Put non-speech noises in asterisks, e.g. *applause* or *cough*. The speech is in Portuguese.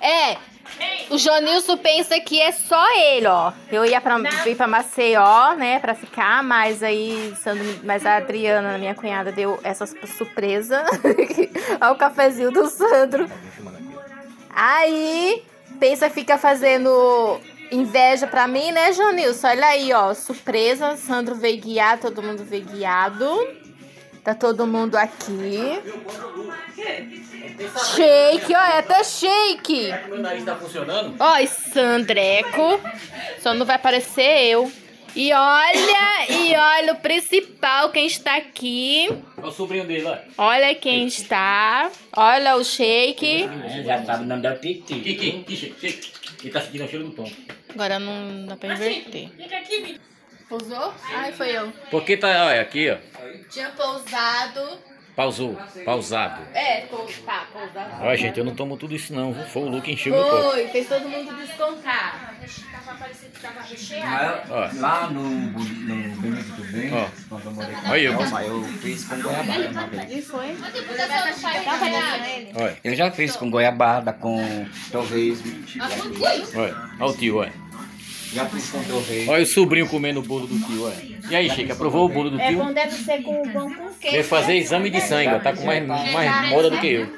É, o Jonilson pensa que é só ele, ó. Eu ia pra, ir pra Maceió, né, pra ficar, mas aí, mas a Adriana, minha cunhada, deu essa surpresa. *laughs* Olha o cafezinho do Sandro. Aí, pensa, fica fazendo inveja pra mim, né, Jonilson? Olha aí, ó, surpresa. Sandro veio guiar, todo mundo veio guiado. Tá todo mundo aqui. Shake, ó, é até shake. Meu nariz tá funcionando? Ó, Sandreco. Só não vai aparecer eu. E olha, e olha o principal, quem está aqui. Olha o sobrinho dele, ó. Olha quem está. Olha o shake. Já sabe o nome da Titi. Kiki, Kiki, Kiki. Ele tá sentindo o cheiro do tom. Agora não dá pra inverter. Pousou? Ai, foi eu. Porque tá, olha, aqui, ó. Tinha pousado. Pausou, pausado. É, tá, pousado. Olha, gente, eu não tomo tudo isso não. Foi o Luke encheu meu copo. Foi, fez todo mundo descontar. Ó, Lá no, no Benito do Bem, Ó. quando eu morei com Olha eu. Elma, eu fiz com goiabada uma vez. E foi? olha, Eu já fiz com goiabada, com talvez. olha. Olha o tio, olha. Já fiz com torresmo. Olha o sobrinho comendo o bolo do tio, olha. E aí, Chico, aprovou o bolo do É bom, tio? deve ser com o pão com queijo. Veio fazer exame de sangue, ó. Tá com mais, mais moda do que eu.